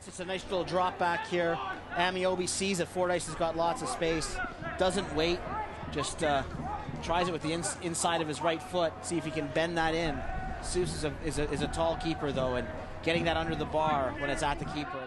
That's just a nice little drop back here. Ameobi sees that Fordyce has got lots of space, doesn't wait, just uh, tries it with the ins- inside of his right foot, see if he can bend that in. Ceus is a, is a, is a tall keeper, though, and getting that under the bar when it's at the keeper.